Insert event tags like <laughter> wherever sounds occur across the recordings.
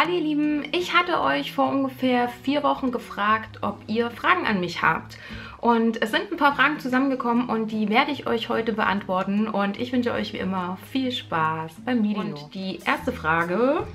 Hallo ihr Lieben, ich hatte euch vor ungefähr vier Wochen gefragt, ob ihr Fragen an mich habt. Und es sind ein paar Fragen zusammengekommen und die werde ich euch heute beantworten. Und ich wünsche euch wie immer viel Spaß beim Video. Und die erste Frage...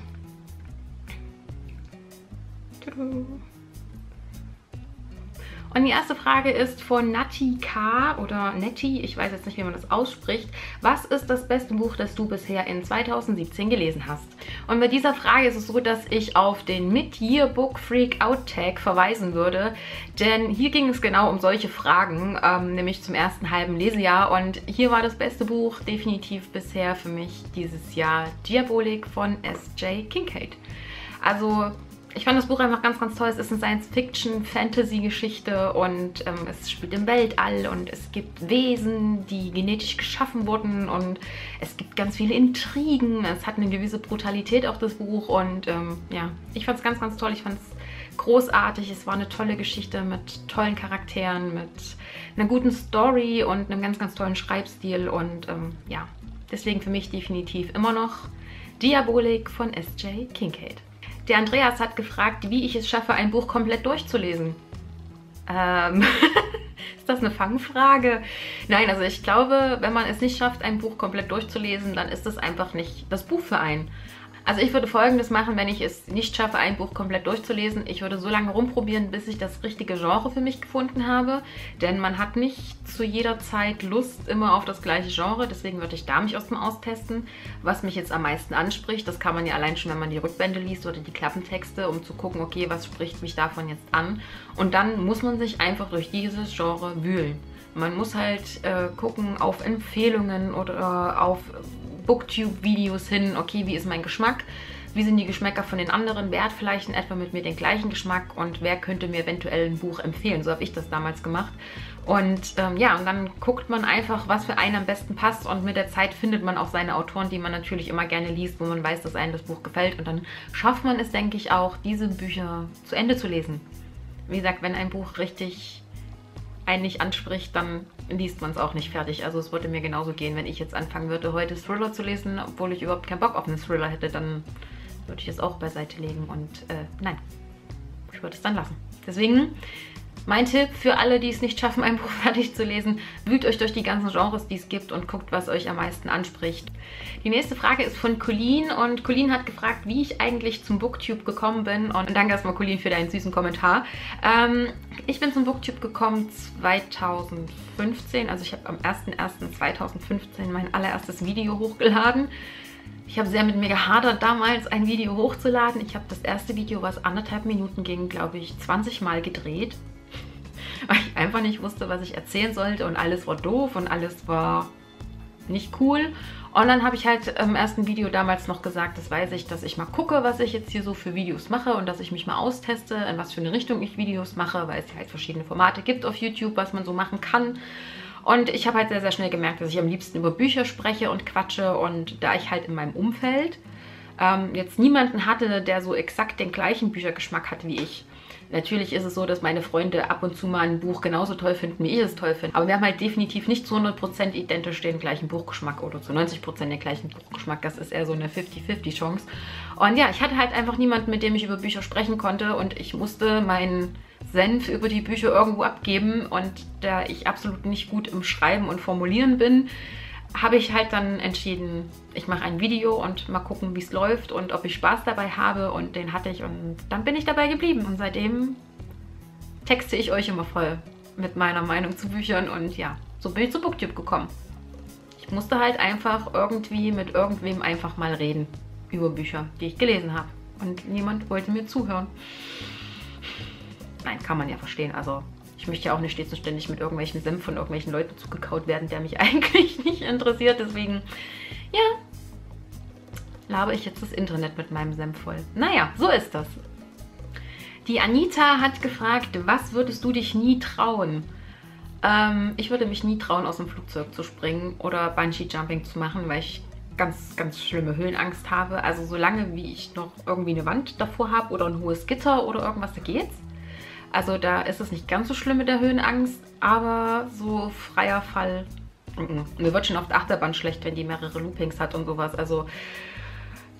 Und die erste Frage ist von Nati K. oder Nettie, ich weiß jetzt nicht, wie man das ausspricht. Was ist das beste Buch, das du bisher in 2017 gelesen hast? Und bei dieser Frage ist es so, dass ich auf den Mid-Year Book Freak Out Tag verweisen würde, denn hier ging es genau um solche Fragen, ähm, nämlich zum ersten halben Lesejahr. Und hier war das beste Buch definitiv bisher für mich dieses Jahr Diabolik von S.J. Kincaid. Also ich fand das Buch einfach ganz, ganz toll. Es ist eine Science-Fiction-Fantasy-Geschichte und ähm, es spielt im Weltall und es gibt Wesen, die genetisch geschaffen wurden und es gibt ganz viele Intrigen. Es hat eine gewisse Brutalität auch, das Buch und ähm, ja, ich fand es ganz, ganz toll. Ich fand es großartig. Es war eine tolle Geschichte mit tollen Charakteren, mit einer guten Story und einem ganz, ganz tollen Schreibstil und ähm, ja, deswegen für mich definitiv immer noch Diabolik von S.J. Kincaid. Der Andreas hat gefragt, wie ich es schaffe, ein Buch komplett durchzulesen. Ähm, <laughs> ist das eine Fangfrage? Nein, also ich glaube, wenn man es nicht schafft, ein Buch komplett durchzulesen, dann ist das einfach nicht das Buch für einen. Also ich würde folgendes machen, wenn ich es nicht schaffe, ein Buch komplett durchzulesen. Ich würde so lange rumprobieren, bis ich das richtige Genre für mich gefunden habe. Denn man hat nicht zu jeder Zeit Lust immer auf das gleiche Genre. Deswegen würde ich da mich aus dem austesten, was mich jetzt am meisten anspricht. Das kann man ja allein schon, wenn man die Rückbände liest oder die Klappentexte, um zu gucken, okay, was spricht mich davon jetzt an. Und dann muss man sich einfach durch dieses Genre wühlen. Man muss halt äh, gucken auf Empfehlungen oder auf Booktube-Videos hin, okay, wie ist mein Geschmack, wie sind die Geschmäcker von den anderen, wer hat vielleicht in etwa mit mir den gleichen Geschmack und wer könnte mir eventuell ein Buch empfehlen. So habe ich das damals gemacht. Und ähm, ja, und dann guckt man einfach, was für einen am besten passt und mit der Zeit findet man auch seine Autoren, die man natürlich immer gerne liest, wo man weiß, dass einem das Buch gefällt und dann schafft man es, denke ich, auch, diese Bücher zu Ende zu lesen. Wie gesagt, wenn ein Buch richtig einen nicht anspricht, dann liest man es auch nicht fertig. Also es würde mir genauso gehen, wenn ich jetzt anfangen würde, heute Thriller zu lesen, obwohl ich überhaupt keinen Bock auf einen Thriller hätte, dann würde ich es auch beiseite legen und äh, nein, ich würde es dann lassen. Deswegen mein Tipp für alle, die es nicht schaffen, ein <laughs> Buch fertig zu lesen, wühlt euch durch die ganzen Genres, die es gibt und guckt, was euch am meisten anspricht. Die nächste Frage ist von Colleen und Colleen hat gefragt, wie ich eigentlich zum Booktube gekommen bin und danke erstmal Colleen für deinen süßen Kommentar. Ähm, ich bin zum Booktube gekommen 2015, also ich habe am 01.01.2015 mein allererstes Video hochgeladen. Ich habe sehr mit mir gehadert, damals ein Video hochzuladen. Ich habe das erste Video, was anderthalb Minuten ging, glaube ich, 20 Mal gedreht <laughs> weil ich einfach nicht wusste, was ich erzählen sollte und alles war doof und alles war nicht cool. Und dann habe ich halt im ersten Video damals noch gesagt, das weiß ich, dass ich mal gucke, was ich jetzt hier so für Videos mache und dass ich mich mal austeste, in was für eine Richtung ich Videos mache, weil es halt verschiedene Formate gibt auf YouTube, was man so machen kann. Und ich habe halt sehr, sehr schnell gemerkt, dass ich am liebsten über Bücher spreche und quatsche und da ich halt in meinem Umfeld ähm, jetzt niemanden hatte, der so exakt den gleichen Büchergeschmack hat wie ich, Natürlich ist es so, dass meine Freunde ab und zu mal ein Buch genauso toll finden, wie ich es toll finde. Aber wir haben halt definitiv nicht zu 100% identisch den gleichen Buchgeschmack oder zu 90% den gleichen Buchgeschmack. Das ist eher so eine 50-50 Chance. Und ja, ich hatte halt einfach niemanden, mit dem ich über Bücher sprechen konnte und ich musste meinen Senf über die Bücher irgendwo abgeben und da ich absolut nicht gut im Schreiben und Formulieren bin, habe ich halt dann entschieden, ich mache ein Video und mal gucken, wie es läuft und ob ich Spaß dabei habe und den hatte ich und dann bin ich dabei geblieben und seitdem texte ich euch immer voll mit meiner Meinung zu Büchern und ja, so bin ich zu Booktube gekommen. Ich musste halt einfach irgendwie mit irgendwem einfach mal reden über Bücher, die ich gelesen habe und niemand wollte mir zuhören. Nein, kann man ja verstehen, also ich möchte ja auch nicht stets und ständig mit irgendwelchen Senf von irgendwelchen Leuten zugekaut werden, der mich <laughs> eigentlich nicht interessiert. Deswegen, ja, labe ich jetzt das Internet mit meinem Senf voll. Naja, so ist das. Die Anita hat gefragt, was würdest du dich nie trauen? Ähm, ich würde mich nie trauen, aus dem Flugzeug zu springen oder Bungee-Jumping zu machen, weil ich ganz, ganz schlimme Höhenangst habe. Also solange wie ich noch irgendwie eine Wand davor habe oder ein hohes Gitter oder irgendwas, da geht's. Also da ist es nicht ganz so schlimm mit der Höhenangst, aber so freier Fall. Mir wird schon auf der Achterbahn schlecht, wenn die mehrere Loopings hat und sowas. Also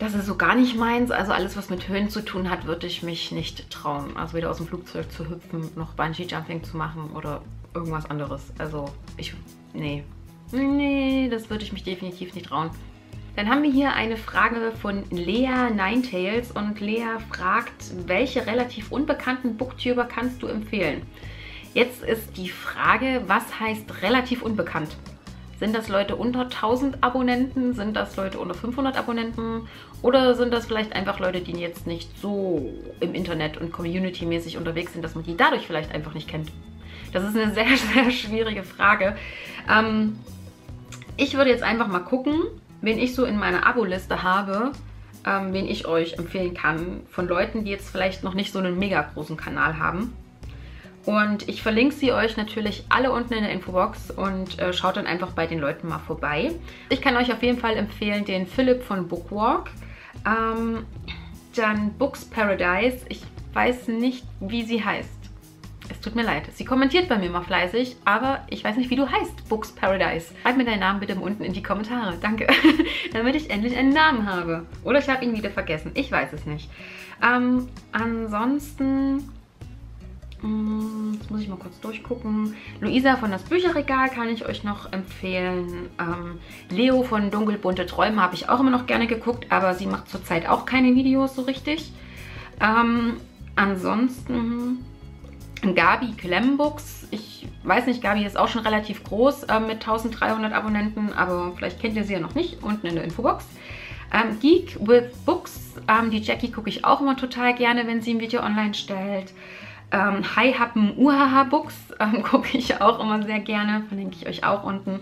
das ist so gar nicht meins. Also alles, was mit Höhen zu tun hat, würde ich mich nicht trauen. Also weder aus dem Flugzeug zu hüpfen, noch Bungee-Jumping zu machen oder irgendwas anderes. Also ich, nee. Nee, das würde ich mich definitiv nicht trauen. Dann haben wir hier eine Frage von Lea Ninetails und Lea fragt, welche relativ unbekannten Booktuber kannst du empfehlen? Jetzt ist die Frage, was heißt relativ unbekannt? Sind das Leute unter 1000 Abonnenten? Sind das Leute unter 500 Abonnenten? Oder sind das vielleicht einfach Leute, die jetzt nicht so im Internet und community-mäßig unterwegs sind, dass man die dadurch vielleicht einfach nicht kennt? Das ist eine <laughs> sehr, sehr schwierige Frage. Ähm, ich würde jetzt einfach mal gucken, wen ich so in meiner Abo-Liste habe, ähm, wen ich euch empfehlen kann, von Leuten, die jetzt vielleicht noch nicht so einen mega großen Kanal haben. Und ich verlinke sie euch natürlich alle unten in der Infobox und äh, schaut dann einfach bei den Leuten mal vorbei. Ich kann euch auf jeden Fall empfehlen den Philipp von Bookwalk. Ähm, dann Books Paradise. Ich weiß nicht, wie sie heißt. Tut mir leid. Sie kommentiert bei mir mal fleißig, aber ich weiß nicht, wie du heißt, Books Paradise. Schreib mir deinen Namen bitte unten in die Kommentare. Danke. <laughs> Damit ich endlich einen Namen habe. Oder ich habe ihn wieder vergessen. Ich weiß es nicht. Ähm, ansonsten... Hm, jetzt muss ich mal kurz durchgucken. Luisa von Das Bücherregal kann ich euch noch empfehlen. Ähm, Leo von Dunkelbunte Träume habe ich auch immer noch gerne geguckt, aber sie macht zurzeit auch keine Videos so richtig. Ähm, ansonsten Gabi Klemmbooks. Ich weiß nicht, Gabi ist auch schon relativ groß äh, mit 1300 Abonnenten, aber vielleicht kennt ihr sie ja noch nicht, unten in der Infobox. Ähm, Geek with Books, ähm, die Jackie gucke ich auch immer total gerne, wenn sie ein Video online stellt. Ähm, Hi Happen Uhaha Books ähm, <laughs> gucke ich auch immer sehr gerne, verlinke ich euch auch unten.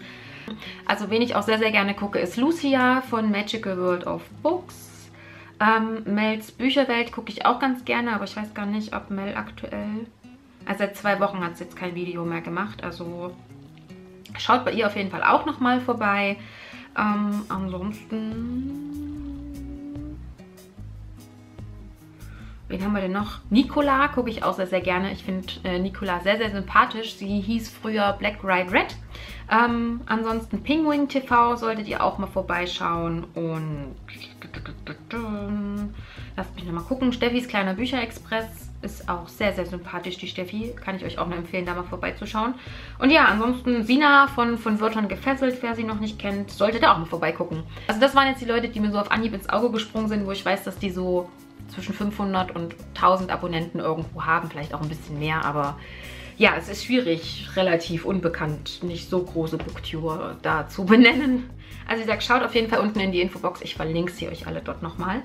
Also wen ich auch sehr, sehr gerne gucke, ist Lucia von Magical World of Books. Ähm, Mels Bücherwelt gucke ich auch ganz gerne, aber ich weiß gar nicht, ob Mel aktuell also seit zwei Wochen hat sie jetzt kein Video mehr gemacht. Also schaut bei ihr auf jeden Fall auch nochmal vorbei. Ähm, ansonsten... Wen haben wir denn noch? Nicola gucke ich auch sehr, sehr gerne. Ich finde äh, Nicola sehr, sehr sympathisch. Sie hieß früher Black Ride Red. Ähm, ansonsten Penguin TV solltet ihr auch mal vorbeischauen. Und lasst mich nochmal gucken. Steffis kleiner Bücherexpress ist auch sehr, sehr sympathisch, die Steffi. Kann ich euch auch nur empfehlen, da mal vorbeizuschauen. Und ja, ansonsten Sina von, von Wörtern gefesselt, wer sie noch nicht kennt, sollte da auch mal vorbeigucken. Also das waren jetzt die Leute, die mir so auf Anhieb ins Auge gesprungen sind, wo ich weiß, dass die so zwischen 500 und 1000 Abonnenten irgendwo haben. Vielleicht auch ein bisschen mehr, aber ja, es ist schwierig, relativ unbekannt, nicht so große Booktuber da zu <laughs> benennen. Also wie gesagt, schaut auf jeden Fall unten in die Infobox. Ich verlinke sie euch alle dort nochmal.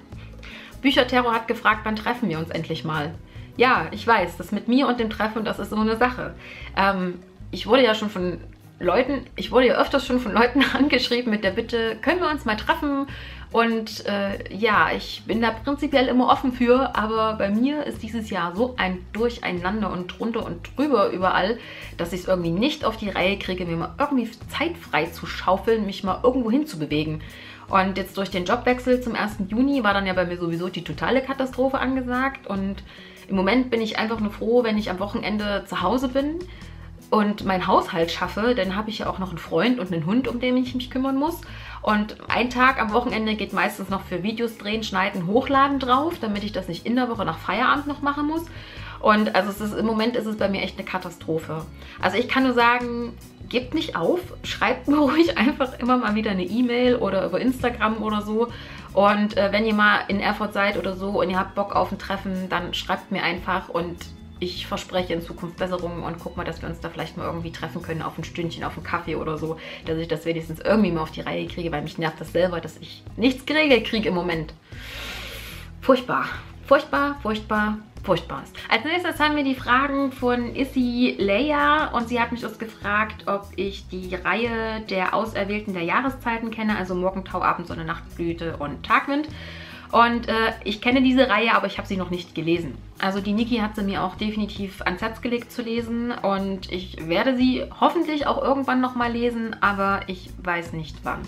Bücherterror hat gefragt, wann treffen wir uns endlich mal? Ja, ich weiß, das mit mir und dem Treffen, das ist so eine Sache. Ähm, ich wurde ja schon von Leuten, ich wurde ja öfters schon von Leuten <laughs> angeschrieben mit der Bitte, können wir uns mal treffen? Und äh, ja, ich bin da prinzipiell immer offen für, aber bei mir ist dieses Jahr so ein Durcheinander und drunter und drüber überall, dass ich es irgendwie nicht auf die Reihe kriege, mir mal irgendwie Zeit frei zu schaufeln, mich mal irgendwo hinzubewegen. Und jetzt durch den Jobwechsel zum 1. Juni war dann ja bei mir sowieso die totale Katastrophe angesagt und im Moment bin ich einfach nur froh, wenn ich am Wochenende zu Hause bin und meinen Haushalt schaffe, dann habe ich ja auch noch einen Freund und einen Hund, um den ich mich kümmern muss. Und ein Tag am Wochenende geht meistens noch für Videos drehen, schneiden, hochladen drauf, damit ich das nicht in der Woche nach Feierabend noch machen muss. Und also ist, im Moment ist es bei mir echt eine Katastrophe. Also ich kann nur sagen, gebt nicht auf, schreibt mir <laughs> ruhig einfach immer mal wieder eine E-Mail oder über Instagram oder so. Und äh, wenn ihr mal in Erfurt seid oder so und ihr habt Bock auf ein Treffen, dann schreibt mir einfach und ich verspreche in Zukunft Besserungen und guck mal, dass wir uns da vielleicht mal irgendwie treffen können auf ein Stündchen, auf einen Kaffee oder so, dass ich das wenigstens irgendwie mal auf die Reihe kriege, weil mich nervt das selber, dass ich nichts geregelt kriege im Moment. Furchtbar. Furchtbar, furchtbar, furchtbar ist. Als nächstes haben wir die Fragen von Issy Leia und sie hat mich das gefragt, ob ich die Reihe der Auserwählten der Jahreszeiten kenne, also Morgentau, Abendsonne, Nachtblüte und Tagwind. Und äh, ich kenne diese Reihe, aber ich habe sie noch nicht gelesen. Also die Niki hat sie mir auch definitiv ans Herz gelegt zu lesen und ich werde sie hoffentlich auch irgendwann nochmal lesen, aber ich weiß nicht wann.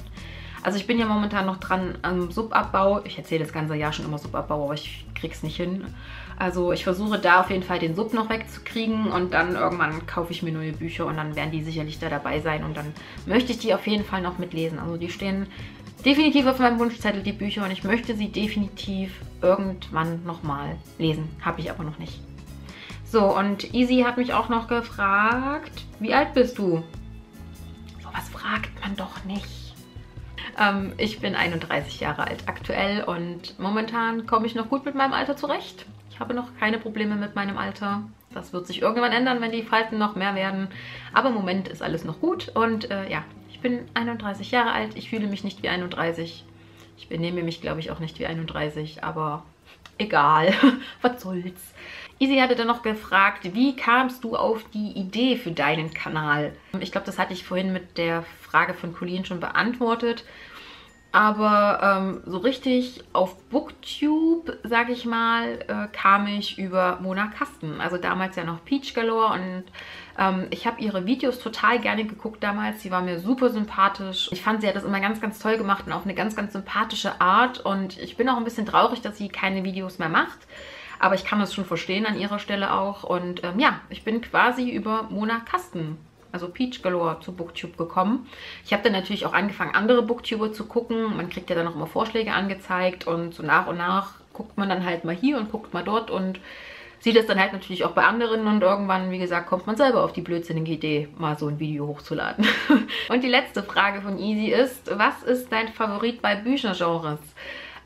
Also ich bin ja momentan noch dran am Subabbau. Ich erzähle das ganze Jahr schon immer Subabbau, aber ich krieg's nicht hin. Also ich versuche da auf jeden Fall den Sub noch wegzukriegen und dann irgendwann kaufe ich mir neue Bücher und dann werden die sicherlich da dabei sein und dann möchte ich die auf jeden Fall noch mitlesen. Also die stehen definitiv auf meinem Wunschzettel die Bücher und ich möchte sie definitiv irgendwann nochmal lesen. Habe ich aber noch nicht. So, und Easy hat mich auch noch gefragt, wie alt bist du? So was fragt man doch nicht. Ähm, ich bin 31 Jahre alt aktuell und momentan komme ich noch gut mit meinem Alter zurecht. Ich habe noch keine Probleme mit meinem Alter. Das wird sich irgendwann ändern, wenn die Falten noch mehr werden. Aber im Moment ist alles noch gut und äh, ja, ich bin 31 Jahre alt. Ich fühle mich nicht wie 31. Ich benehme mich, glaube ich, auch nicht wie 31, aber egal. <laughs> Was soll's. Easy hatte dann noch gefragt, wie kamst du auf die Idee für deinen Kanal? Ich glaube, das hatte ich vorhin mit der Frage von Colleen schon beantwortet. Aber ähm, so richtig auf Booktube, sag ich mal, äh, kam ich über Mona Kasten. Also damals ja noch Peach Galore und ähm, ich habe ihre Videos total gerne geguckt damals. Sie war mir super sympathisch. Ich fand, sie hat das immer ganz, ganz toll gemacht und auf eine ganz, ganz sympathische Art. Und ich bin auch ein bisschen traurig, dass sie keine Videos mehr macht. Aber ich kann das schon verstehen an ihrer Stelle auch. Und ähm, ja, ich bin quasi über Mona Kasten also Peach Galore zu Booktube gekommen. Ich habe dann natürlich auch angefangen, andere Booktuber zu gucken. Man kriegt ja dann auch immer Vorschläge angezeigt und so nach und nach guckt man dann halt mal hier und guckt mal dort und sieht es dann halt natürlich auch bei anderen und irgendwann, wie gesagt, kommt man selber auf die blödsinnige Idee, mal so ein Video hochzuladen. <laughs> und die letzte Frage von Easy ist, was ist dein Favorit bei Büchergenres?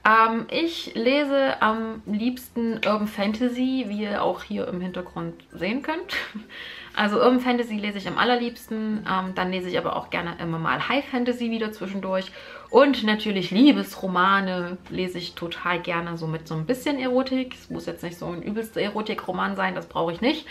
Ähm, ich lese am liebsten Urban Fantasy, wie ihr auch hier im Hintergrund sehen könnt. <laughs> Also Urban Fantasy lese ich am allerliebsten. Ähm, dann lese ich aber auch gerne immer mal High Fantasy wieder zwischendurch. Und natürlich Liebesromane lese ich total gerne, so mit so ein bisschen Erotik. Es muss jetzt nicht so ein übelster Erotikroman sein, das brauche ich nicht.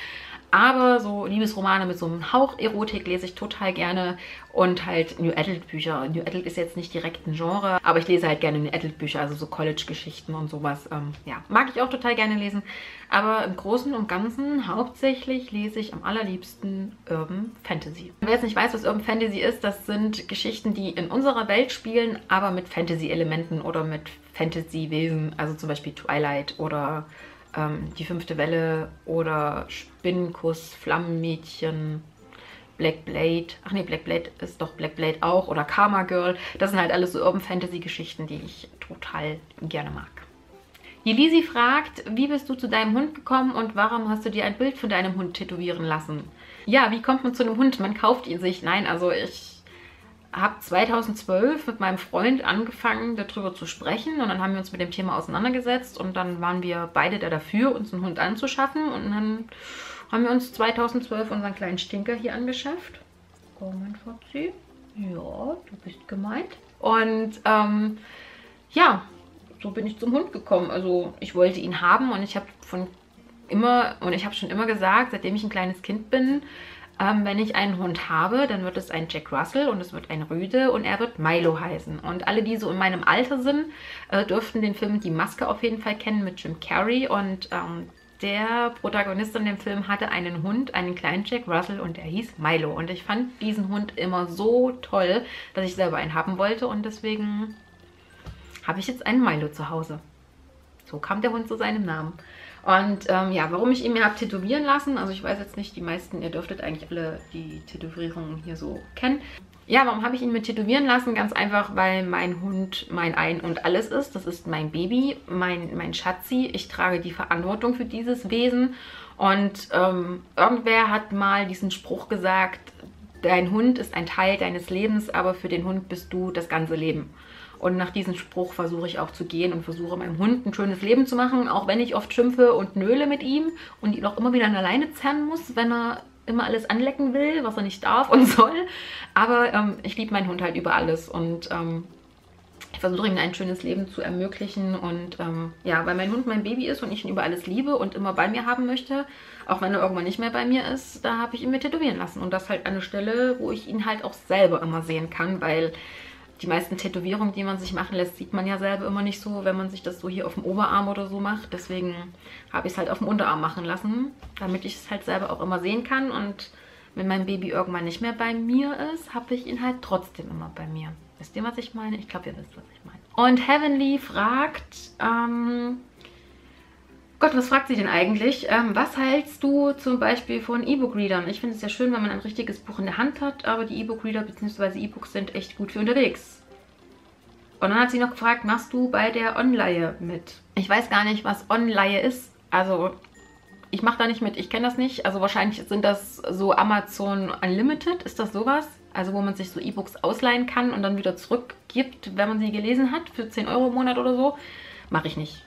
Aber so Liebesromane mit so einem Hauch Erotik lese ich total gerne. Und halt New Adult Bücher. New Adult ist jetzt nicht direkt ein Genre, aber ich lese halt gerne New Adult Bücher, also so College-Geschichten und sowas. Ähm, ja, mag ich auch total gerne lesen. Aber im Großen und Ganzen hauptsächlich lese ich am allerliebsten Urban Fantasy. Wer jetzt nicht weiß, was Urban Fantasy ist, das sind Geschichten, die in unserer Welt spielen, aber mit Fantasy-Elementen oder mit Fantasy-Wesen. Also zum Beispiel Twilight oder ähm, Die fünfte Welle oder Spinnenkuss, Flammenmädchen, Black Blade. Ach nee, Black Blade ist doch Black Blade auch. Oder Karma Girl. Das sind halt alles so Urban Fantasy Geschichten, die ich total gerne mag. Jelisi fragt, wie bist du zu deinem Hund gekommen und warum hast du dir ein Bild von deinem Hund tätowieren lassen? Ja, wie kommt man zu einem Hund? Man kauft ihn sich. Nein, also ich habe 2012 mit meinem Freund angefangen, darüber zu sprechen und dann haben wir uns mit dem Thema auseinandergesetzt und dann waren wir beide da dafür, uns einen Hund anzuschaffen und dann haben wir uns 2012 unseren kleinen Stinker hier angeschafft. Oh, mein Fazit. Ja, du bist gemeint. Und ähm, ja, so bin ich zum Hund gekommen. Also ich wollte ihn haben und ich habe von immer, und ich habe schon immer gesagt, seitdem ich ein kleines Kind bin, ähm, wenn ich einen Hund habe, dann wird es ein Jack Russell und es wird ein Rüde und er wird Milo heißen. Und alle, die so in meinem Alter sind, äh, dürften den Film Die Maske auf jeden Fall kennen mit Jim Carrey. Und ähm, der Protagonist in dem Film hatte einen Hund, einen kleinen Jack Russell und der hieß Milo. Und ich fand diesen Hund immer so toll, dass ich selber einen haben wollte und deswegen habe ich jetzt einen Milo zu Hause. So kam der Hund zu seinem Namen. Und ähm, ja, warum ich ihn mir habe tätowieren lassen, also ich weiß jetzt nicht, die meisten, ihr dürftet eigentlich alle die Tätowierungen hier so kennen. Ja, warum habe ich ihn mir tätowieren lassen? Ganz einfach, weil mein Hund mein Ein und Alles ist. Das ist mein Baby, mein, mein Schatzi. Ich trage die Verantwortung für dieses Wesen. Und ähm, irgendwer hat mal diesen Spruch gesagt, dein Hund ist ein Teil deines Lebens, aber für den Hund bist du das ganze Leben. Und nach diesem Spruch versuche ich auch zu gehen und versuche meinem Hund ein schönes Leben zu machen, auch wenn ich oft schimpfe und nöle mit ihm und ihn auch immer wieder an der Leine zerren muss, wenn er immer alles anlecken will, was er nicht darf und <laughs> soll. Aber ähm, ich liebe meinen Hund halt über alles und ähm, ich versuche ihm ein schönes Leben zu ermöglichen und ähm, ja, weil mein Hund mein Baby ist und ich ihn über alles liebe und immer bei mir haben möchte, auch wenn er irgendwann nicht mehr bei mir ist, da habe ich ihn mir tätowieren lassen und das halt eine Stelle, wo ich ihn halt auch selber immer sehen kann, weil die meisten Tätowierungen, die man sich machen lässt, sieht man ja selber immer nicht so, wenn man sich das so hier auf dem Oberarm oder so macht. Deswegen habe ich es halt auf dem Unterarm machen lassen, damit ich es halt selber auch immer sehen kann. Und wenn mein Baby irgendwann nicht mehr bei mir ist, habe ich ihn halt trotzdem immer bei mir. Wisst ihr, was ich meine? Ich glaube, ihr wisst, was ich meine. Und Heavenly fragt, ähm, Gott, was fragt sie denn eigentlich? Ähm, was hältst du zum Beispiel von E-Book-Readern? Ich finde es ja schön, wenn man ein richtiges Buch in der Hand hat, aber die E-Book-Reader bzw. E-Books sind echt gut für unterwegs. Und dann hat sie noch gefragt, machst du bei der Online mit? Ich weiß gar nicht, was Online ist. Also ich mache da nicht mit, ich kenne das nicht. Also wahrscheinlich sind das so Amazon Unlimited, ist das sowas? Also wo man sich so E-Books ausleihen kann und dann wieder zurückgibt, wenn man sie gelesen hat, für 10 Euro im Monat oder so. Mache ich nicht.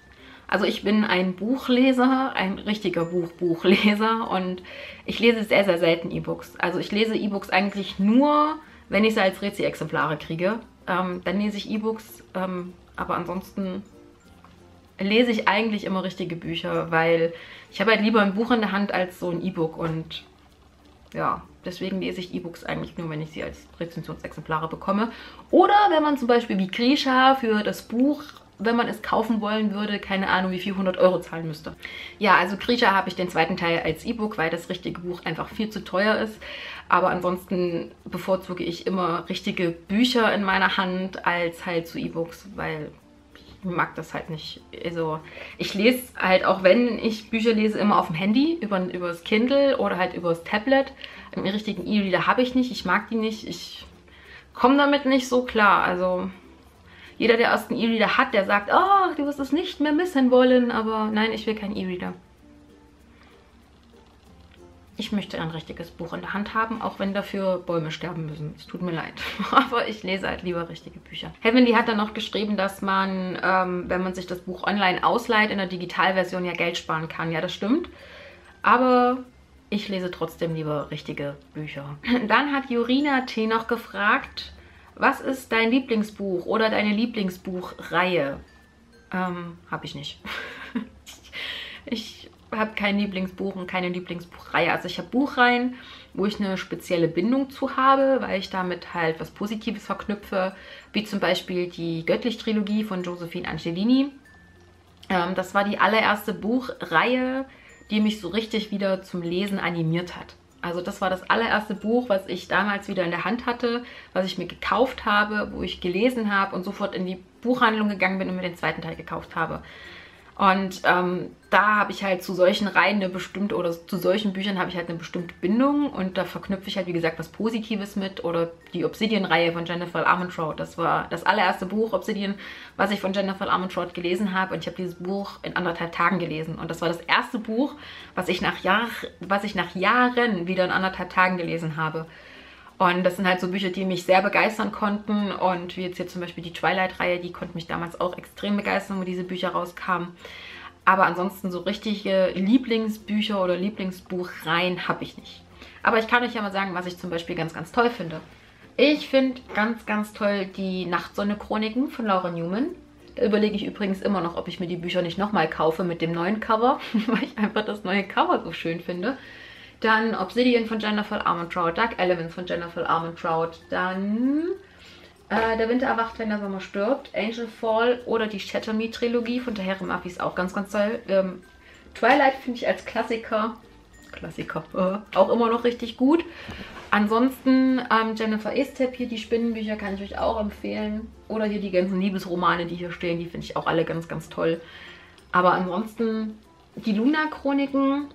Also ich bin ein Buchleser, ein richtiger Buchbuchleser und ich lese sehr, sehr selten E-Books. Also ich lese E-Books eigentlich nur, wenn ich sie als Rezi-Exemplare kriege. Ähm, dann lese ich E-Books, ähm, aber ansonsten lese ich eigentlich immer richtige Bücher, weil ich habe halt lieber ein Buch in der Hand als so ein E-Book und ja, deswegen lese ich E-Books eigentlich nur, wenn ich sie als Rezensionsexemplare bekomme. Oder wenn man zum Beispiel wie Grisha für das Buch, wenn man es kaufen wollen würde, keine Ahnung, wie viel 100 Euro zahlen müsste. Ja, also Grisha habe ich den zweiten Teil als E-Book, weil das richtige Buch einfach viel zu teuer ist. Aber ansonsten bevorzuge ich immer richtige Bücher in meiner Hand als halt zu E-Books, weil mag das halt nicht. Also ich lese halt auch, wenn ich Bücher lese, immer auf dem Handy, über, über das Kindle oder halt über das Tablet. Einen richtigen E-Reader habe ich nicht, ich mag die nicht, ich komme damit nicht so klar. Also jeder, der erst einen E-Reader hat, der sagt, oh, du wirst es nicht mehr missen wollen, aber nein, ich will keinen E-Reader ich möchte ein richtiges Buch in der Hand haben, auch wenn dafür Bäume sterben müssen. Es tut mir leid. <laughs> Aber ich lese halt lieber richtige Bücher. Heavenly hat dann noch geschrieben, dass man, ähm, wenn man sich das Buch online ausleiht, in der Digitalversion ja Geld sparen kann. Ja, das stimmt. Aber ich lese trotzdem lieber richtige Bücher. Dann hat Jurina T. noch gefragt, was ist dein Lieblingsbuch oder deine Lieblingsbuchreihe? Ähm, hab ich nicht. <laughs> ich habe kein Lieblingsbuch und keine Lieblingsbuchreihe. Also ich habe Buchreihen, wo ich eine spezielle Bindung zu habe, weil ich damit halt was Positives verknüpfe, wie zum Beispiel die Göttlich-Trilogie von Josephine Angelini. Ähm, das war die allererste Buchreihe, die mich so richtig wieder zum Lesen animiert hat. Also das war das allererste Buch, was ich damals wieder in der Hand hatte, was ich mir gekauft habe, wo ich gelesen habe und sofort in die Buchhandlung gegangen bin und mir den zweiten Teil gekauft habe. Und ähm, da habe ich halt zu solchen Reihen eine bestimmte, oder zu solchen Büchern habe ich halt eine bestimmte Bindung und da verknüpfe ich halt, wie gesagt, was Positives mit. Oder die Obsidian-Reihe von Jennifer Armentrout. Das war das allererste Buch Obsidian, was ich von Jennifer Armentrout gelesen habe. Und ich habe dieses Buch in anderthalb Tagen gelesen. Und das war das erste Buch, was ich nach, Jahr, was ich nach Jahren wieder in anderthalb Tagen gelesen habe. Und das sind halt so Bücher, die mich sehr begeistern konnten. Und wie jetzt hier zum Beispiel die Twilight-Reihe, die konnte mich damals auch extrem begeistern, wo diese Bücher rauskamen. Aber ansonsten so richtige Lieblingsbücher oder Lieblingsbuchreihen habe ich nicht. Aber ich kann euch ja mal sagen, was ich zum Beispiel ganz, ganz toll finde. Ich finde ganz, ganz toll die Nachtsonne-Chroniken von Laura Newman. Da überlege ich übrigens immer noch, ob ich mir die Bücher nicht nochmal kaufe mit dem neuen Cover, <laughs> weil ich einfach das neue Cover so schön finde. Dann Obsidian von Jennifer Armentrout, Dark Elements von Jennifer Armentrout. Dann äh, Der Winter erwacht, wenn der Sommer stirbt. Angel Fall oder die Shatter Me Trilogie von Tahere Murphy ist auch ganz, ganz toll. Ähm, Twilight finde ich als Klassiker, Klassiker, äh, <laughs> auch immer noch richtig gut. Ansonsten ähm, Jennifer Estep hier, die Spinnenbücher kann ich euch auch empfehlen. Oder hier die ganzen Liebesromane, die hier stehen, die finde ich auch alle ganz, ganz toll. Aber ansonsten die Luna-Chroniken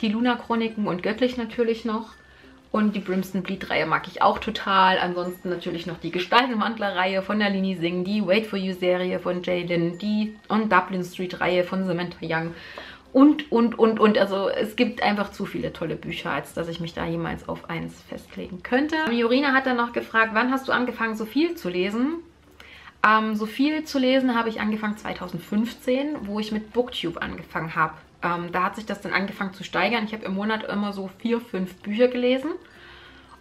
die Luna-Chroniken und Göttlich natürlich noch. Und die Brimston Bleed-Reihe mag ich auch total. Ansonsten natürlich noch die Gestaltenwandler-Reihe von der Lini Singh, die Wait For You-Serie von Jalen, die On Dublin Street-Reihe von Samantha Young und, und, und, und. Also es gibt einfach zu viele tolle Bücher, als dass ich mich da jemals auf eins festlegen könnte. Jorina hat dann noch gefragt, wann hast du angefangen, so viel zu lesen? Ähm, so viel zu lesen habe ich angefangen 2015, wo ich mit Booktube angefangen habe. Ähm, da hat sich das dann angefangen zu steigern. Ich habe im Monat immer so vier, fünf Bücher gelesen.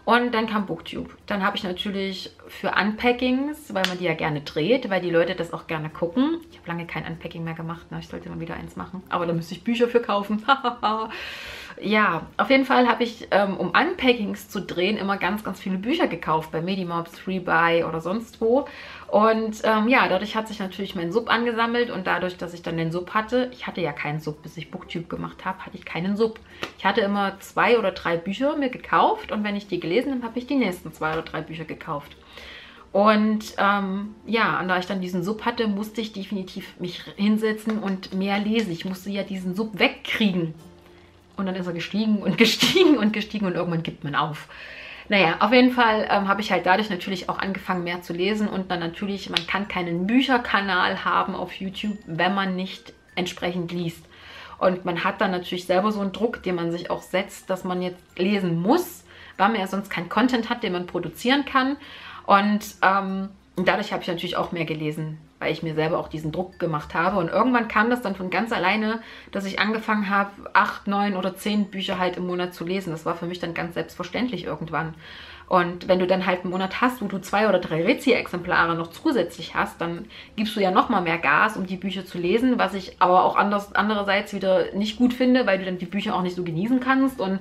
Und dann kam Booktube. Dann habe ich natürlich für Unpackings, weil man die ja gerne dreht, weil die Leute das auch gerne gucken. Ich habe lange kein Unpacking mehr gemacht. Na, ich sollte mal wieder eins machen. Aber da müsste ich Bücher für kaufen. <laughs> ja, auf jeden Fall habe ich, ähm, um Unpackings zu drehen, immer ganz, ganz viele Bücher gekauft. Bei Medimobs, Freebuy oder sonst wo. Und ähm, ja, dadurch hat sich natürlich mein Sub angesammelt und dadurch, dass ich dann den Sub hatte, ich hatte ja keinen Sub, bis ich Booktube gemacht habe, hatte ich keinen Sub. Ich hatte immer zwei oder drei Bücher mir gekauft und wenn ich die gelesen habe, habe ich die nächsten zwei oder drei Bücher gekauft. Und ähm, ja, und da ich dann diesen Sub hatte, musste ich definitiv mich hinsetzen und mehr lesen. Ich musste ja diesen Sub wegkriegen. Und dann ist er gestiegen und <laughs> gestiegen und gestiegen und irgendwann gibt man auf. Naja, auf jeden Fall ähm, habe ich halt dadurch natürlich auch angefangen, mehr zu lesen und dann natürlich, man kann keinen Bücherkanal haben auf YouTube, wenn man nicht entsprechend liest. Und man hat dann natürlich selber so einen Druck, den man sich auch setzt, dass man jetzt lesen muss, weil man ja sonst keinen Content hat, den man produzieren kann. Und ähm, dadurch habe ich natürlich auch mehr gelesen, weil ich mir selber auch diesen Druck gemacht habe. Und irgendwann kam das dann von ganz alleine, dass ich angefangen habe, acht, neun oder zehn Bücher halt im Monat zu lesen. Das war für mich dann ganz selbstverständlich irgendwann. Und wenn du dann halt einen Monat hast, wo du zwei oder drei Rezi-Exemplare noch zusätzlich hast, dann gibst du ja nochmal mehr Gas, um die Bücher zu lesen, was ich aber auch anders, andererseits wieder nicht gut finde, weil du dann die Bücher auch nicht so genießen kannst. Und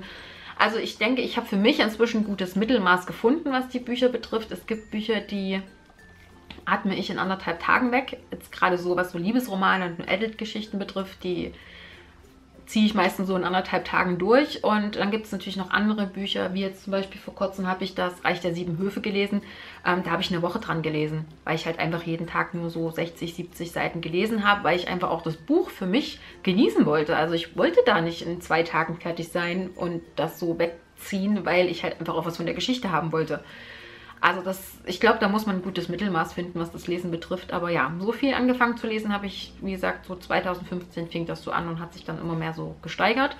also ich denke, ich habe für mich inzwischen ein gutes Mittelmaß gefunden, was die Bücher betrifft. Es gibt Bücher, die atme ich in anderthalb Tagen weg. Jetzt gerade so, was so Liebesromane und Edit-Geschichten betrifft, die ziehe ich meistens so in anderthalb Tagen durch. Und dann gibt es natürlich noch andere Bücher, wie jetzt zum Beispiel vor kurzem habe ich das Reich der Sieben Höfe gelesen. Ähm, da habe ich eine Woche dran gelesen, weil ich halt einfach jeden Tag nur so 60, 70 Seiten gelesen habe, weil ich einfach auch das Buch für mich genießen wollte. Also ich wollte da nicht in zwei Tagen fertig sein und das so wegziehen, weil ich halt einfach auch was von der Geschichte haben wollte. Also das, ich glaube, da muss man ein gutes Mittelmaß finden, was das Lesen betrifft. Aber ja, so viel angefangen zu lesen habe ich, wie gesagt, so 2015 fing das so an und hat sich dann immer mehr so gesteigert.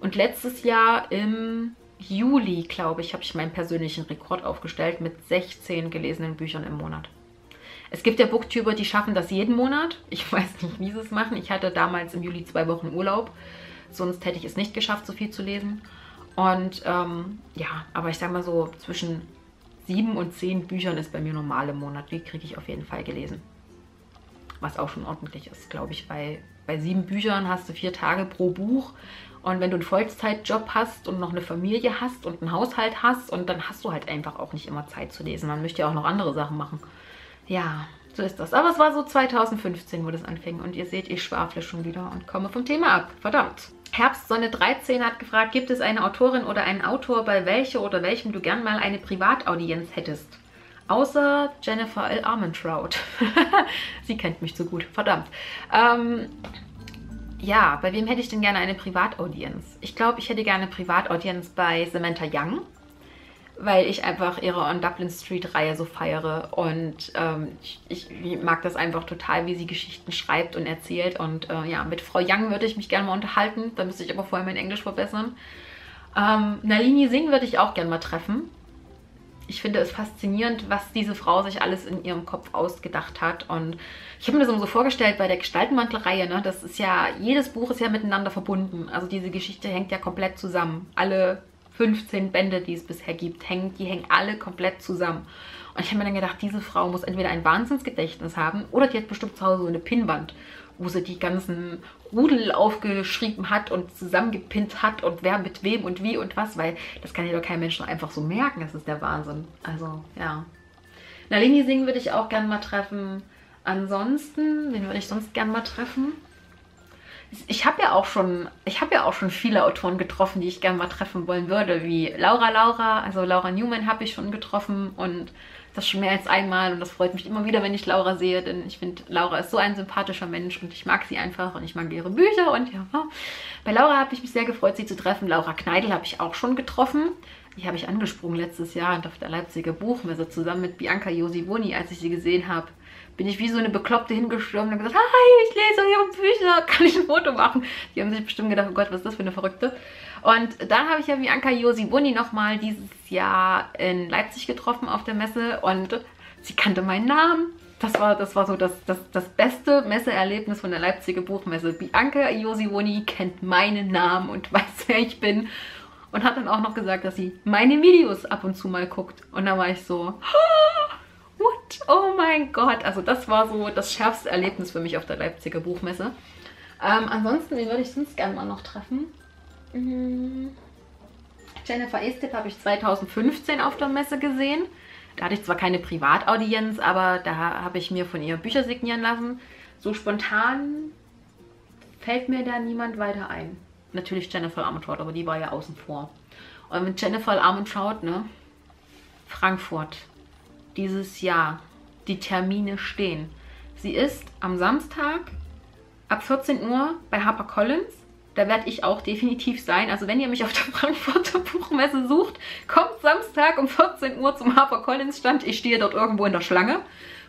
Und letztes Jahr im Juli, glaube ich, habe ich meinen persönlichen Rekord aufgestellt mit 16 gelesenen Büchern im Monat. Es gibt ja Booktuber, die schaffen das jeden Monat. Ich <laughs> weiß nicht, wie sie es machen. Ich hatte damals im Juli zwei Wochen Urlaub. Sonst hätte ich es nicht geschafft, so viel zu lesen. Und ähm, ja, aber ich sage mal so, zwischen sieben und zehn Büchern ist bei mir normal im Monat. Die kriege ich auf jeden Fall gelesen. Was auch schon ordentlich ist, glaube ich. Bei, bei sieben Büchern hast du vier Tage pro Buch. Und wenn du einen Vollzeitjob hast und noch eine Familie hast und einen Haushalt hast, und dann hast du halt einfach auch nicht immer Zeit zu lesen. Man möchte ja auch noch andere Sachen machen. Ja, so ist das. Aber es war so 2015, wo das anfing. Und ihr seht, ich schwafle schon wieder und komme vom Thema ab. Verdammt. Herbstsonne 13 hat gefragt, gibt es eine Autorin oder einen Autor, bei welcher oder welchem du gern mal eine Privataudienz hättest? Außer Jennifer L. Armentrout. <laughs> Sie kennt mich zu gut, verdammt. Ähm, ja, bei wem hätte ich denn gerne eine Privataudienz? Ich glaube, ich hätte gerne eine Privataudienz bei Samantha Young weil ich einfach ihre On Dublin Street Reihe so feiere und ähm, ich, ich, mag das einfach total, wie sie Geschichten schreibt und erzählt und äh, ja, mit Frau Young würde ich mich gerne mal unterhalten, da müsste ich aber vorher mein Englisch verbessern. Ähm, Nalini Singh würde ich auch gerne mal treffen. Ich finde es faszinierend, was diese Frau sich alles in ihrem Kopf ausgedacht hat und ich habe mir das immer so vorgestellt bei der Gestaltenmantel-Reihe, ne? das ist ja, jedes Buch ist ja miteinander verbunden, also diese Geschichte hängt ja komplett zusammen. Alle 15 Bände, die es bisher gibt, hängen, die hängen alle komplett zusammen. Und ich habe mir dann gedacht, diese Frau muss entweder ein Wahnsinnsgedächtnis haben oder die hat bestimmt zu Hause so eine Pinnwand, wo sie die ganzen Rudel aufgeschrieben hat und zusammengepinnt hat und wer mit wem und wie und was, weil das kann ja doch kein Mensch einfach so merken. Das ist der Wahnsinn. Also, ja. Nalini Singh würde ich auch gerne mal treffen. Ansonsten, wen würde ich sonst gerne mal treffen? Ich habe ja auch schon, ich habe ja auch schon viele Autoren getroffen, die ich gerne mal treffen wollen würde, wie Laura Laura, also Laura Newman habe ich schon getroffen und das schon mehr als einmal und das freut mich immer wieder, wenn ich Laura sehe, denn ich finde, Laura ist so ein sympathischer Mensch und ich mag sie einfach und ich mag ihre Bücher und ja, bei Laura habe ich mich sehr gefreut, sie zu treffen. Laura Kneidel habe ich auch schon getroffen. Die habe ich angesprungen letztes Jahr auf der Leipziger Buchmesse zusammen mit Bianca Josivoni, als ich sie gesehen habe bin ich wie so eine Bekloppte hingestürmt und gesagt, hi, ich lese ihre Bücher, <laughs> kann ich ein Foto machen? Die haben sich bestimmt gedacht, oh Gott, was ist das für eine Verrückte? Und dann habe ich ja Bianca Josibuni nochmal dieses Jahr in Leipzig getroffen auf der Messe und sie kannte meinen Namen. Das war, das war so das, das, das beste Messeerlebnis von der Leipziger Buchmesse. Bianca Josibuni kennt meinen Namen und <laughs> weiß, wer ich bin. Und hat dann auch noch gesagt, dass sie meine Videos ab und zu mal guckt. Und da war ich so, What? Oh mein Gott. Also das war so das schärfste Erlebnis für mich auf der Leipziger Buchmesse. Ähm, ansonsten, wen würde ich sonst gerne mal noch treffen? Hm. Jennifer Estep habe ich 2015 auf der Messe gesehen. Da hatte ich zwar keine Privataudienz, aber da habe ich mir von ihr Bücher signieren lassen. So spontan fällt mir da niemand weiter ein. Natürlich Jennifer Armentrout, aber die war ja außen vor. Und mit Jennifer Armentrout, ne? Frankfurt dieses Jahr die Termine stehen. Sie ist am Samstag ab 14 Uhr bei HarperCollins. Da werde ich auch definitiv sein. Also wenn ihr mich auf der <laughs> Frankfurter Buchmesse sucht, kommt Samstag um 14 Uhr zum HarperCollins Stand. Ich stehe dort irgendwo in der Schlange.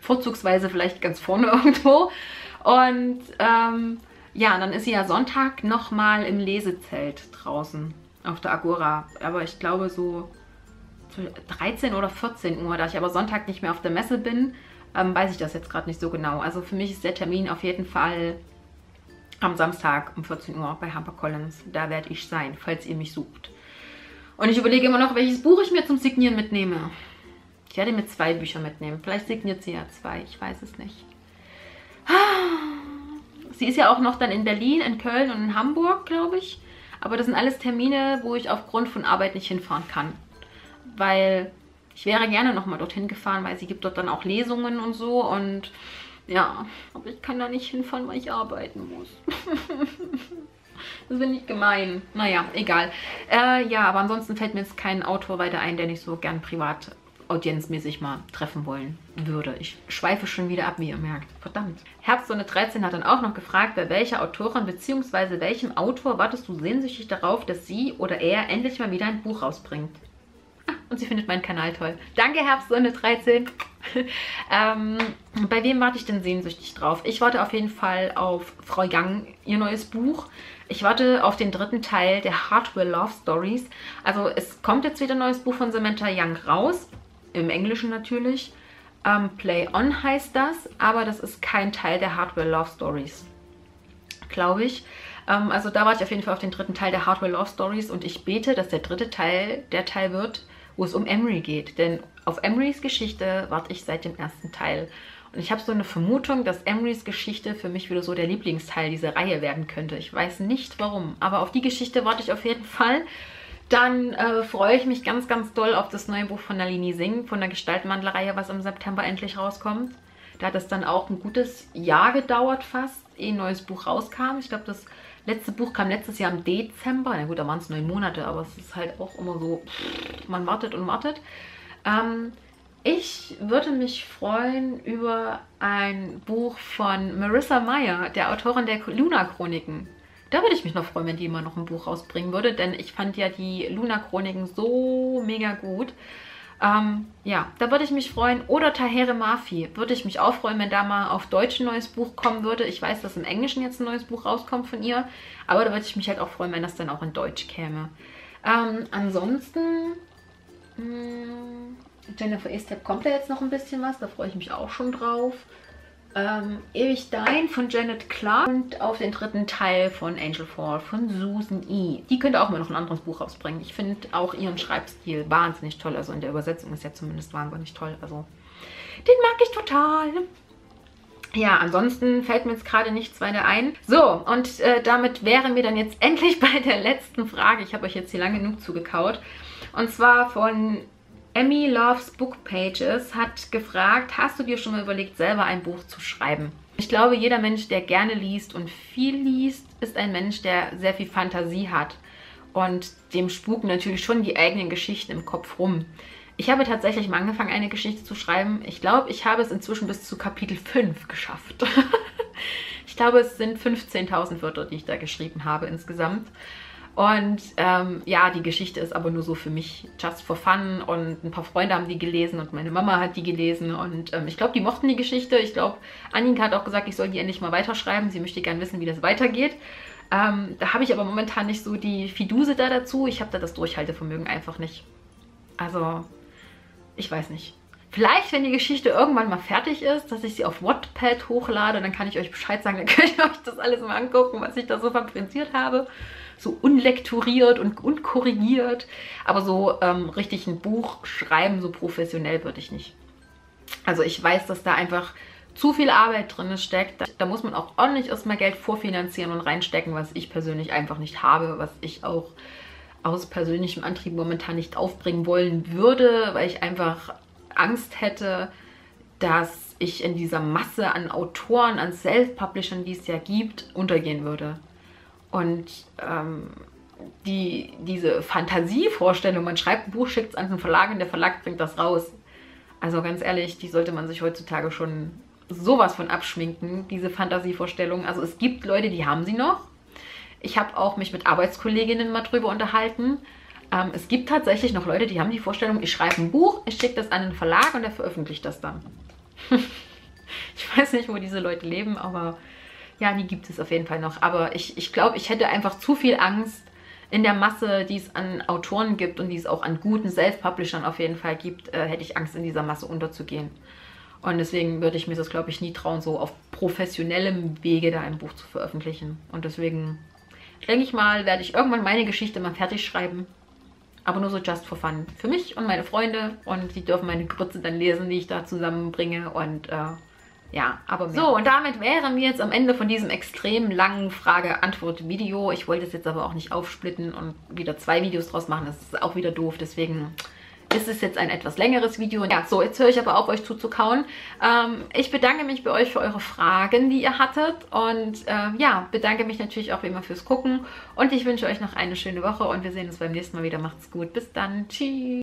Vorzugsweise vielleicht ganz vorne <laughs> irgendwo. Und ähm, ja, dann ist sie ja Sonntag nochmal im Lesezelt draußen auf der Agora. Aber ich glaube so 13 oder 14 Uhr, da ich aber Sonntag nicht mehr auf der Messe bin, ähm, weiß ich das jetzt gerade nicht so genau. Also für mich ist der Termin auf jeden Fall am Samstag um 14 Uhr bei HarperCollins. Da werde ich sein, falls ihr mich sucht. Und ich überlege immer noch, welches Buch ich mir zum Signieren mitnehme. Ich werde mir zwei Bücher mitnehmen. Vielleicht signiert sie ja zwei, ich weiß es nicht. Sie ist ja auch noch dann in Berlin, in Köln und in Hamburg, glaube ich. Aber das sind alles Termine, wo ich aufgrund von Arbeit nicht hinfahren kann. Weil ich wäre gerne nochmal dorthin gefahren, weil sie gibt dort dann auch Lesungen und so. Und ja, aber ich kann da nicht hinfahren, weil ich arbeiten muss. <laughs> das finde ich gemein. Naja, egal. Äh, ja, aber ansonsten fällt mir jetzt kein Autor weiter ein, der nicht so gern privat audienzmäßig mal treffen wollen würde. Ich schweife schon wieder ab, wie ihr merkt. Verdammt. Herbstsonne 13 hat dann auch noch gefragt, bei welcher Autorin bzw. welchem Autor wartest du sehnsüchtig darauf, dass sie oder er endlich mal wieder ein Buch rausbringt? Und sie findet meinen Kanal toll. Danke, Herbstsonne 13. <laughs> ähm, bei wem warte ich denn sehnsüchtig drauf? Ich warte auf jeden Fall auf Frau Young, ihr neues Buch. Ich warte auf den dritten Teil der Hardware Love Stories. Also es kommt jetzt wieder ein neues Buch von Samantha Young raus im Englischen natürlich. Ähm, Play On heißt das, aber das ist kein Teil der Hardware Love Stories, glaube ich. Ähm, also da warte ich auf jeden Fall auf den dritten Teil der Hardware Love Stories und ich bete, dass der dritte Teil der Teil wird, wo es um Emery geht. Denn auf Emerys Geschichte warte ich seit dem ersten Teil. Und ich habe so eine Vermutung, dass Emerys Geschichte für mich wieder so der Lieblingsteil dieser Reihe werden könnte. Ich weiß nicht warum, aber auf die Geschichte warte ich auf jeden Fall. Dann äh, freue ich mich ganz, ganz doll auf das neue Buch von Nalini Singh, von der Gestaltmandelreihe, was im September endlich rauskommt. Da hat es dann auch ein gutes Jahr gedauert fast, ehe ein neues Buch rauskam. Ich glaube, das letzte Buch kam letztes Jahr im Dezember. Na gut, da waren es neun Monate, aber es ist halt auch immer so, man wartet und wartet. Ähm, ich würde mich freuen über ein Buch von Marissa Meyer, der Autorin der Luna-Chroniken. Da würde ich mich noch freuen, wenn die immer noch ein Buch rausbringen würde, denn ich fand ja die Luna-Chroniken so mega gut. Ähm, ja, da würde ich mich freuen. Oder Tahere Mafi. Würde ich mich auch freuen, wenn da mal auf Deutsch ein neues Buch kommen würde. Ich weiß, dass im Englischen jetzt ein neues Buch rauskommt von ihr. Aber da würde ich mich halt auch freuen, wenn das dann auch in Deutsch käme. Ähm, ansonsten... Mh, hm, Jennifer Estep kommt da jetzt noch ein bisschen was. Da freue ich mich auch schon drauf ähm, Ewig Dein von Janet Clark und auf den dritten Teil von Angel Fall von Susan E. Die könnte auch mal noch ein anderes Buch rausbringen. Ich finde auch ihren Schreibstil wahnsinnig toll. Also in der Übersetzung ist er zumindest wahnsinnig toll. Also den mag ich total. Ja, ansonsten fällt mir jetzt gerade nichts weiter ein. So, und äh, damit wären wir dann jetzt <laughs> endlich bei der letzten Frage. Ich habe euch jetzt hier lang genug zugekaut. Und zwar von Emmy Loves Book Pages hat gefragt, hast du dir schon mal überlegt, selber ein Buch zu schreiben? Ich glaube, jeder Mensch, der gerne liest und viel liest, ist ein Mensch, der sehr viel Fantasie hat. Und dem spuken natürlich schon die eigenen Geschichten im Kopf rum. Ich habe tatsächlich mal angefangen, eine Geschichte zu schreiben. Ich glaube, ich habe es inzwischen bis zu Kapitel 5 geschafft. <laughs> ich glaube, es sind 15.000 Wörter, die ich da geschrieben habe insgesamt. Und ähm, ja, die Geschichte ist aber nur so für mich just for fun und ein paar Freunde haben die gelesen und meine Mama hat die gelesen und ähm, ich glaube, die mochten die Geschichte. Ich glaube, Annika hat auch gesagt, ich soll die endlich mal weiterschreiben. Sie möchte gerne wissen, wie das weitergeht. Ähm, da habe ich aber momentan nicht so die Fiduse da dazu. Ich habe da das Durchhaltevermögen einfach nicht. Also, ich weiß nicht. Vielleicht, wenn die Geschichte irgendwann mal fertig ist, dass ich sie auf Wattpad hochlade, dann kann ich euch Bescheid sagen, <laughs> dann könnt ihr euch das alles mal angucken, was ich da so fabriziert habe so unlekturiert und unkorrigiert. Aber so ähm, richtig ein Buch schreiben, so professionell würde ich nicht. Also ich weiß, dass da einfach zu viel Arbeit drin steckt. Da muss man auch ordentlich erstmal Geld vorfinanzieren und reinstecken, was ich persönlich einfach nicht habe, was ich auch aus persönlichem Antrieb momentan nicht aufbringen wollen würde, weil ich einfach Angst hätte, dass ich in dieser Masse an Autoren, an Self-Publishern, die es ja gibt, untergehen würde. Und ähm, die, diese Fantasievorstellung, man schreibt ein Buch, schickt es an den Verlag und der Verlag bringt das raus. Also ganz ehrlich, die sollte man sich heutzutage schon sowas von abschminken, diese Fantasievorstellung. Also es gibt Leute, die haben sie noch. Ich habe auch mich mit Arbeitskolleginnen mal drüber unterhalten. Ähm, es gibt tatsächlich noch Leute, die haben die Vorstellung, ich schreibe ein Buch, ich schicke das an einen Verlag und der veröffentlicht das dann. <laughs> ich weiß nicht, wo diese Leute leben, aber ja, die gibt es auf jeden Fall noch. Aber ich, ich glaube, ich hätte einfach zu viel Angst in der Masse, die es an Autoren gibt und die es auch an guten Self-Publishern auf jeden Fall gibt, äh, hätte ich Angst, in dieser Masse unterzugehen. Und deswegen würde ich mir das, glaube ich, nie trauen, so auf professionellem Wege da ein Buch zu veröffentlichen. Und deswegen denke ich mal, werde ich irgendwann meine Geschichte mal fertig schreiben. Aber nur so just for fun. Für mich und meine Freunde. Und die dürfen meine Grütze dann lesen, die ich da zusammenbringe. Und äh, ja, aber mehr. So, und damit wären wir jetzt am Ende von diesem extrem langen Frage-Antwort-Video. Ich wollte es jetzt aber auch nicht aufsplitten und wieder zwei Videos draus machen. Das ist auch wieder doof. Deswegen ist es jetzt ein etwas längeres Video. Ja, so, jetzt höre ich aber auf, euch zuzukauen. Ähm, ich bedanke mich bei euch für eure Fragen, die ihr hattet. Und äh, ja, bedanke mich natürlich auch wie immer fürs Gucken. Und ich wünsche euch noch eine schöne Woche und wir sehen uns beim nächsten Mal wieder. Macht's gut. Bis dann. Tschüss.